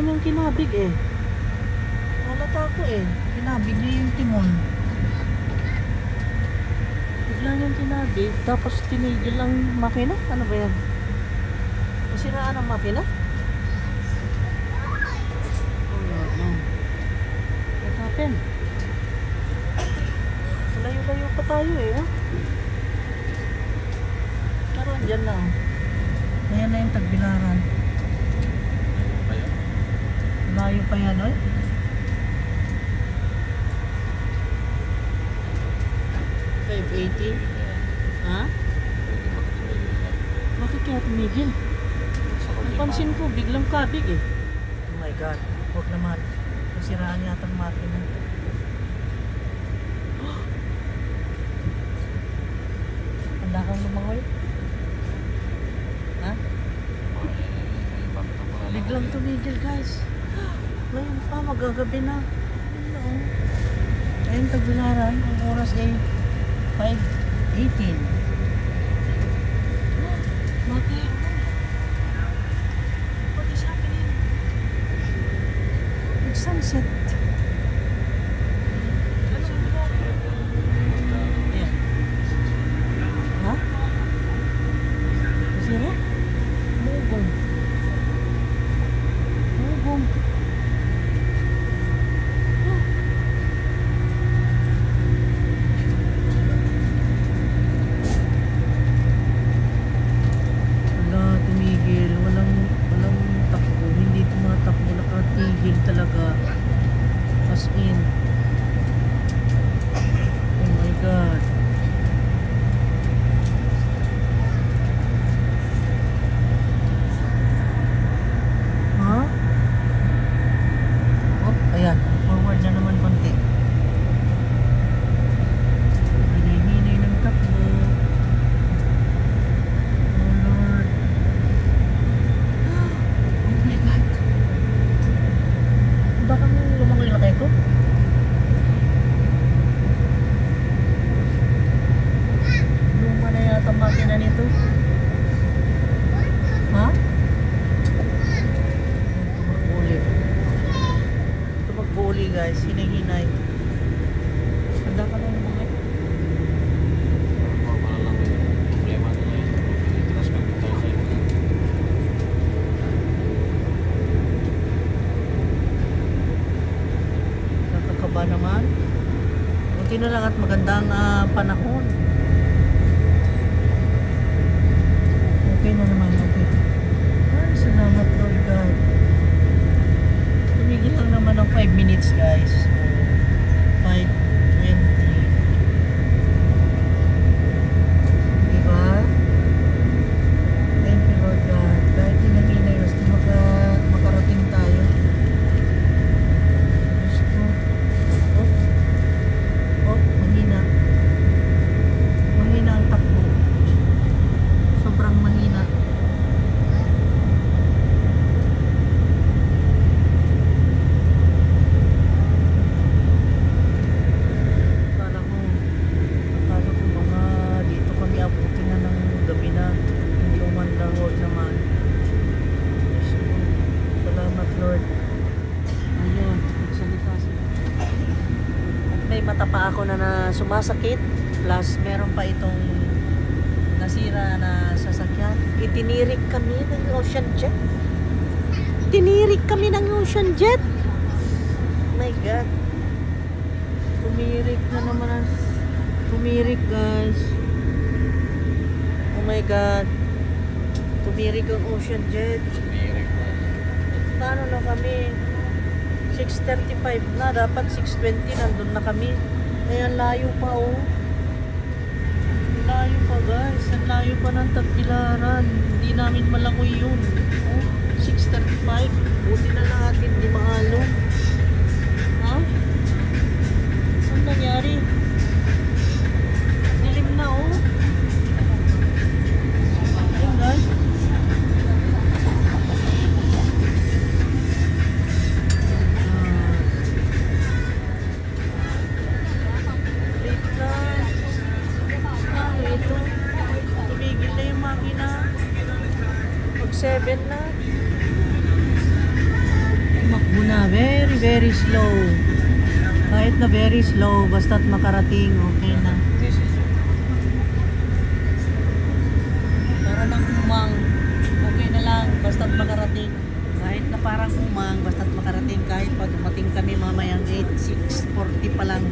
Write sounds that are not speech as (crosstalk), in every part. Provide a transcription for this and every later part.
kinabig eh. Halata ko eh. Kinabig niya yung timon. Bigla niyang kinabig. Tapos tinigil ang makina. Ano ba yan? Nasiraan ang makina? Oh, no. What happened? Layo-layo pa tayo eh. Oh. Pero andyan na. oh. Ayan na yung tagbilaran. Layo pa yan, oy. Five eighty. Ha? Bakit kaya tumigil? Napansin ko, biglang kabig eh. Oh my God. Huwag naman. Nasiraan yata ang makina. (gasps) Handa kang lumangoy? Ha? Biglang tumigil guys. Ngayon pa, magagabi na. Ayun. Ayun, tagbilaran. Ang oras ay 5.18. Bakit? What is happening? It's sunset. Anong Ayan. Ha? Sino? Mugong. Mugong. Wala, tumigil. Walang, walang takbo. Hindi tumatakbo. Nakatigil talaga. As in. Oh my God. Ha? Oh, ayan. Forward na naman konti. Hinihinay ng takbo. Oh Lord. Oh my God. Baka may lumangoy yung lakay ko? Luma na yata ang makina nito. Ha? Tumagbuli. Tumagbuli guys. Hinay-hinay. Handa ka na lumangoy? Nakakaba naman. Buti na lang at magandang ah, panahon. Okay na naman, okay. Ay, salamat Lord God. Tumigil lang naman ng 5 minutes guys. So, 5.20. Diba? Thank you Lord God. Kahit hinahinay, basta maka, makarating tayo. Diyos ko. Oh. Oh, mahina. Mahina ang takbo. Sobrang mahina. Akala ko, akala ko mga dito kami abutin na ng gabi na. Hindi umandang huwag naman. Diyos ko. Salamat Lord. Ayun, nagsalita sila. At may mata pa ako na, na sumasakit. Plus, meron pa itong nasira na sasakyan. Itinirik kami ng ocean jet. Tinirik kami ng ocean jet. My God. Tumirik na naman. Tumirik guys. Oh my God. Tumirik ang ocean jet. Paano na kami? 6.35 na. Dapat 6.20 nandun na kami. Ayan, layo pa oh. Layo pa guys. Ang layo pa ng tagpilaran. Hindi namin malangoy yun. Oh, 6.35. Buti na lang atin di maalo. Ha? Saan nangyari? Kahit na very slow, basta't makarating, okay na. This is Para nang umang, okay na lang, basta't makarating. Kahit na parang umang, basta't makarating. Kahit pa dumating kami mamayang 8, 6.40 pa lang,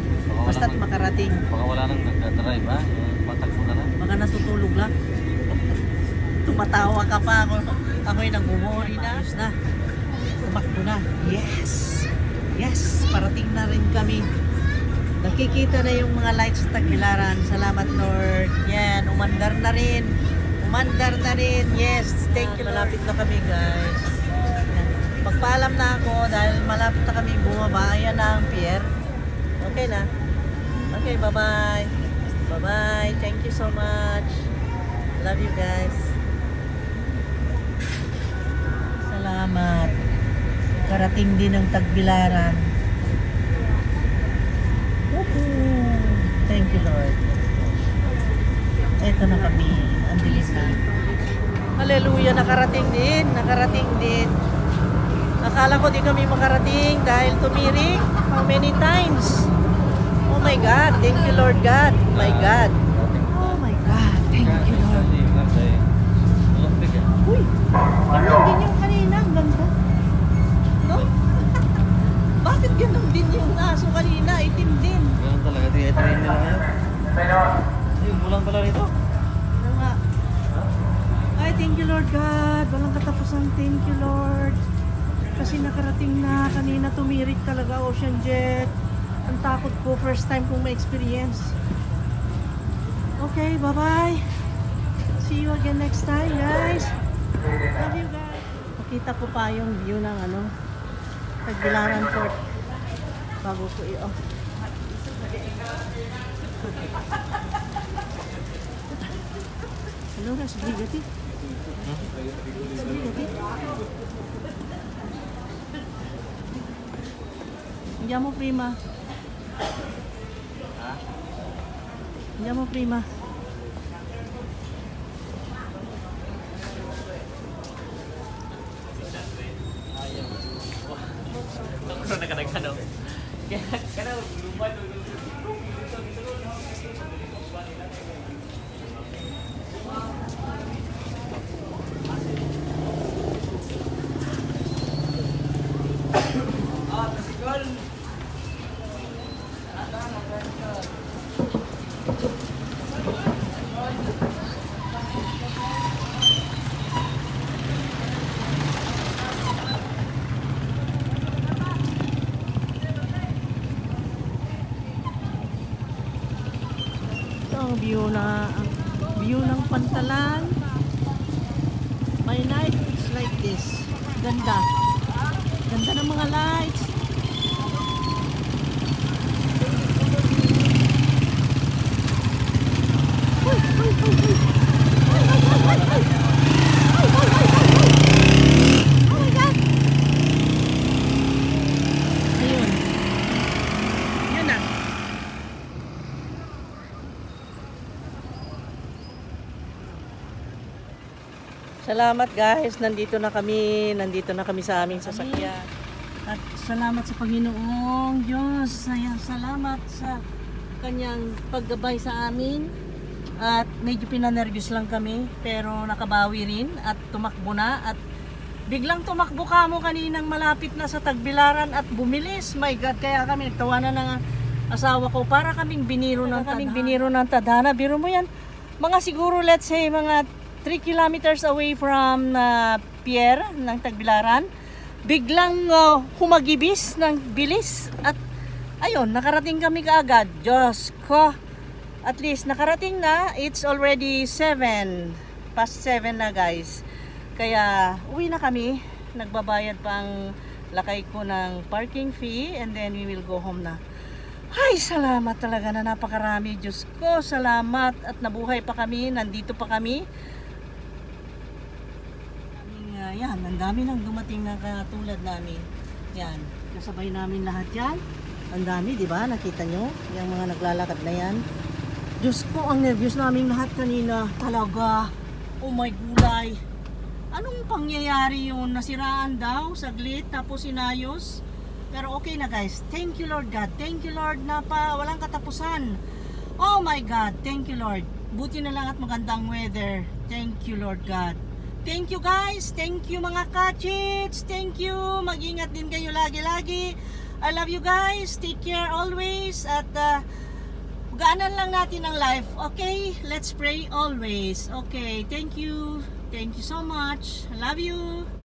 basta't makarating. Baka wala nang nagdadrive ha? Matakbo na lang. Baka natutulog lang. Tumatawa ka pa ako. Ako'y nagmumori na. Ayos na. Tumakbo na. Yes! Yes! Parating na rin kami. Nakikita na yung mga lights sa Tagbilaran. Salamat Lord. Yan, umandar na rin. Umandar na rin. Yes, thank you Lord. Malapit na kami guys. Yan. Pagpaalam na ako dahil malapit na kami bumaba. Ayan na ang pier. Okay na. Okay, bye-bye. Bye-bye. Thank you so much. Love you guys. Salamat. Karating din ng Tagbilaran. Woohoo! Thank you, Lord. Ito na kami. Ang dilis na. Hallelujah! Nakarating din. Nakarating din. Akala ko di kami makarating dahil tumirik. How many times? Oh my God. Thank you, Lord God. My God. Oh my God. Thank you, Lord. Uy! Ganun din ganun din yung aso kanina? Itim din. Ganun talaga. Tingnan nila ngayon. Ay, bulang pala rito. Ano nga? Ay, thank you Lord God. Walang katapusan. Thank you Lord. Kasi nakarating na. Kanina tumirik talaga Ocean Jet. Ang takot ko. First time kong ma-experience. Okay, bye-bye. See you again next time, guys. Love you guys. Makita ko pa yung view ng ano, Tagbilaran Port. Bago ko i-off. Hello, Ras. Brigati. Brigati. Andiamo prima. Andiamo prima. View na view ng pantalan. My night is like this. Ganda. Ganda ng mga lights. Uy, uy, uy, uy. Uy, uy, uy, uy, uy. Uy, uy, uy, uy, uy. Oh my God. Ayun. Yun na. Salamat guys, nandito na kami, nandito na kami sa aming sasakyan. At salamat sa Panginoong Diyos, salamat sa kanyang paggabay sa amin. At medyo pinanervyos lang kami, pero nakabawi rin at tumakbo na at biglang tumakbo ka mo kaninang malapit na sa Tagbilaran at bumilis. My God, kaya kami nagtawanan ng asawa ko para kaming biniro ng kaming biniro ng tadhana. Biro mo yan, mga siguro let's say mga 3 kilometers away from uh, pier ng Tagbilaran. Biglang uh, humagibis ng bilis at ayun, nakarating kami kaagad. Diyos ko, at least nakarating na. It's already 7, past 7 na guys. Kaya uwi na kami. Nagbabayad pang lakay ko ng parking fee and then we will go home na. Ay, salamat talaga na napakarami. Diyos ko, salamat at nabuhay pa kami. Nandito pa kami. Kaming, ah, yan, ang dami nang dumating na katulad namin. Yan, kasabay namin lahat yan. Ang dami, di ba? Nakita nyo? Yung mga naglalakad na yan. Diyos ko, ang nervyos namin lahat kanina. Talaga. Oh my gulay. Anong pangyayari yun? Nasiraan daw, saglit, tapos sinayos. Pero okay na guys. Thank you Lord God. Thank you Lord na pa walang katapusan. Oh my God. Thank you Lord. Buti na lang at magandang weather. Thank you Lord God. Thank you guys. Thank you mga kachits. Thank you. Mag-ingat din kayo lagi-lagi. I love you guys. Take care always. At uh, gaanan lang natin ang life. Okay? Let's pray always. Okay. Thank you. Thank you so much. I love you.